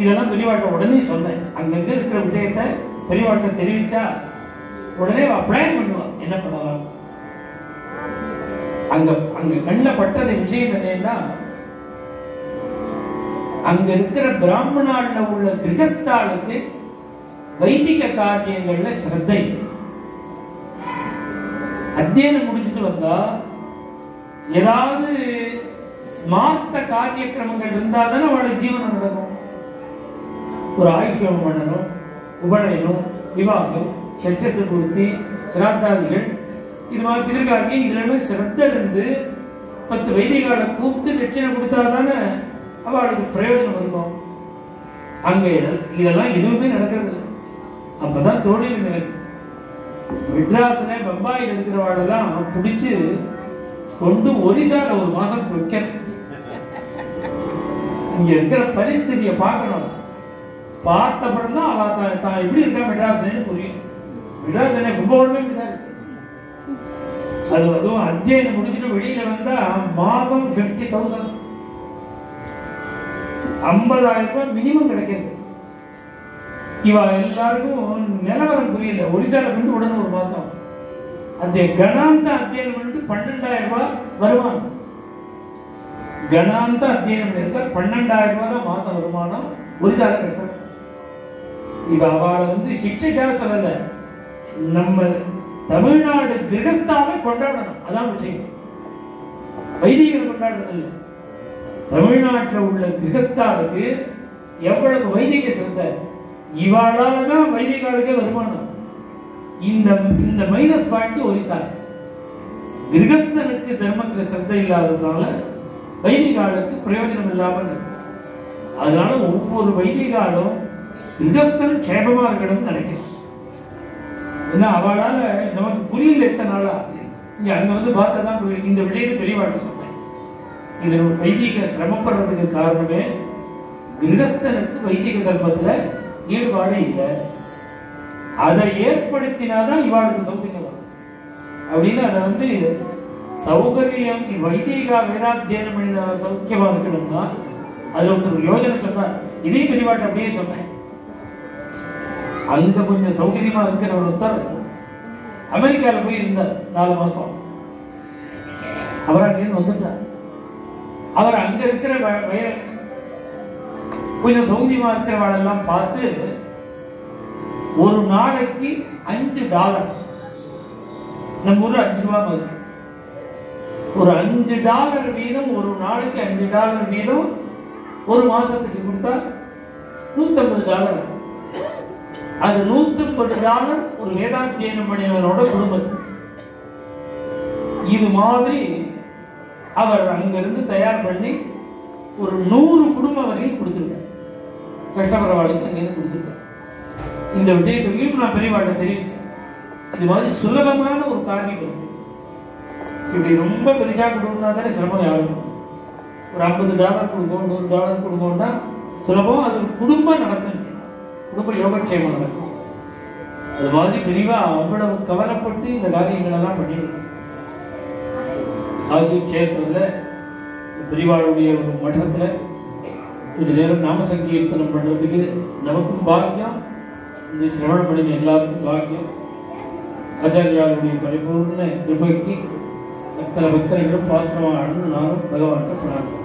இதெல்லாம் பெரியவாட்ட உடனே சொன்னேன். அங்கங்க இருக்கிற விஷயத்தை பெரியவாட்ட தெரிவிச்சா உடனே அப்ளை பிளான் பண்ணுவா. என்ன பண்ணலாம் அங்க அங்க கண்ணில் பட்டது விஷயம் என்னன்னா அங்க இருக்கிற பிராமணால உள்ள கிரகஸ்தாளுக்கு வைதிக காரியங்கள்ல சிரத்தை. அத்தியனம் முடிச்சுட்டு வந்தா ஏதாவது ஸ்மார்த்த காரியக்கிரமங்கள் இருந்தா தானே அவளோட ஜீவனம் நடக்கும் ஒரு ஆயுஷ்யம் பண்ணணும் உபநயனம் விவாதம் சஷ்டத்தை பூர்த்தி சிராத்தாதிகள். இது மாதிரி பிதர்காரியம் இதுல எல்லாம் சிரத்த இருந்து பத்து வைதிகால கூப்பிட்டு தட்சிணை கொடுத்தா தானே அவளுக்கு பிரயோஜனம் இருக்கும் அங்கே இதெல்லாம் எதுவுமே நடக்கிறது இல்லை. அப்பதான் தோழில் நடக்குது மெட்ராஸ்ல பம்பாயில் இருக்கிறவாடெல்லாம் பிடிச்சி கொண்டு ஒரிசால ஒரு மாசம் வைக்கணும். இங்க இருக்கிற பரிஸ்திதியை பார்க்கணும். பார்த்த அப்புறம் தான் தான் தான் எப்படி இருக்கா மெட்ராஸ்லன்னு புரியும். மெட்ராஸ் என்ன கும்பகோணமே இப்படிதான் இருக்கு அது அதுவும் அத்தியனம் முடிச்சுட்டு வெளியில வந்தா மாசம் பிப்டி தௌசண்ட் ஐம்பதாயிரம் ரூபாய் மினிமம் கிடைக்கிறது. இவ எல்லாருக்கும் நிலவரம் புரியல. ஒரிசால கொண்டு உடனே ஒரு மாசம். அந்த கணாந்த அத்தியனம் பண்ணிட்டு பன்னெண்டாயிரம் ரூபாய் வருமானம். கணாந்த அத்தியனம் பண்ணிருக்க பன்னெண்டாயிரம் ரூபாய் தான் மாசம் வருமானம் ஒரிசால கஷ்டம் இப்போ அவளை வந்து சிக்ஷைக்காக சொல்லல. நம்ம தமிழ்நாடு கிரகஸ்தாவை கொண்டாடணும். அதான் விஷயம். வைதிகர் கொண்டாடுறது இல்லை தமிழ்நாட்டில் உள்ள கிரகஸ்தாவுக்கு எவ்வளவு வைதிக சொந்த இவாளால தான் வைதிகாலுக்கே வருமானம். இந்த இந்த மைனஸ் பாயிண்ட் ஒரிசா கிரகஸ்தனுக்கு தர்மத்தில் சிரத்த இல்லாததுனால வைதிகாலுக்கு பிரயோஜனம் இல்லாமல் இருக்கு. அதனால ஒவ்வொரு வைதிகாலும் கிரகஸ்தன் க்ஷேமமா இருக்கணும்னு நினைக்கிறேன் ஏன்னா அவளால நமக்கு புரியல எத்தனை நாளா? இங்க அங்க வந்து பார்த்தா தான் இந்த விடயத்தை தெளிவாட்டு சொன்னேன் இது வைதிக சிரமப்படுறதுக்கு காரணமே கிரகஸ்தனுக்கு வைதிக தர்மத்துல ஈடுபாடு இல்லை. அதை ஏற்படுத்தினாதான் இவாளுக்கு சௌகரியம் வரும். அப்படின்னு அதை வந்து சௌகரியம் வைதிக வேதாத்தியனம் பண்ணின சௌக்கியமா இருக்கணும்னா அது ஒருத்தர் யோஜனை சொன்னார் இதே பெரியவாட்டு அப்படியே சொன்னேன் அங்க கொஞ்சம் சௌகரியமா இருக்கிற ஒருத்தர் அமெரிக்கால போய் இருந்தார் நாலு மாசம். அவர் அங்கேருந்து வந்துட்டார். அவர் அங்க இருக்கிற வ- கொஞ்சம் சௌகரியமா இருக்கிறவாளெல்லாம் பார்த்து ஒரு நாளைக்கு அஞ்சு டாலர். நம்ம ஊர் அஞ்சு ரூபா மதிப்பு ஒரு அஞ்சு டாலர் வீதம் ஒரு நாளைக்கு அஞ்சு டாலர் வீதம் ஒரு மாசத்துக்கு கொடுத்தா நூத்தம்பது டாலர். அது நூத்தம்பது டாலர் ஒரு வேதாத்தியனம் பண்ணியவரோட குடும்பத்துக்கு இது மாதிரி அவர் அங்கிருந்து தயார் பண்ணி ஒரு நூறு குடும்ப வரையும் கொடுத்துருக்கார். கஷ்டப்படுறவாளுக்கு அங்கேருந்து கொடுத்துருக்கார். இந்த விஷயத்துக்கு நான் பெரியவாட்ட தெரிவிச்சேன். இது மாதிரி சுலபமான ஒரு காரியம் இருக்கு இப்படி ரொம்ப பெருசா கொடுக்கணும்னா தானே சிரமம் யாரும். ஒரு ஐம்பது டாலர் கொடுக்கும் நூறு டாலர் கொடுக்கணும்னா சுலபம். அது குடும்பம் நடக்கும். குடும்ப யோகக்ஷேமம் நடக்கும். அது மாதிரி பெரியவா அவ்வளவு கவலைப்பட்டு இந்த காரியங்கள் எல்லாம் பண்ணியிருக்கோம். காசி கஷேத்திரத்துல பெரியவாளுடைய ஒரு மட்டத்துல கொஞ்ச நேரம் நாம சங்கீர்த்தனம் பண்ணுறதுக்கு நமக்கும் பாக்கியம் இந்த சிரவணம் பண்ணின எல்லாருக்கும் பாக்கியம். ஆச்சாரியாளுடைய பரிபூர்ண கிருபைக்கு அத்தனை பக்தர்களும் பாத்திரமாகணும் நானும் பகவான்கிட்ட பிரார்த்தனை.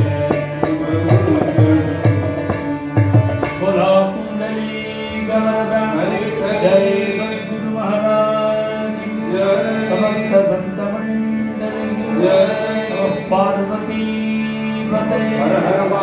हर हर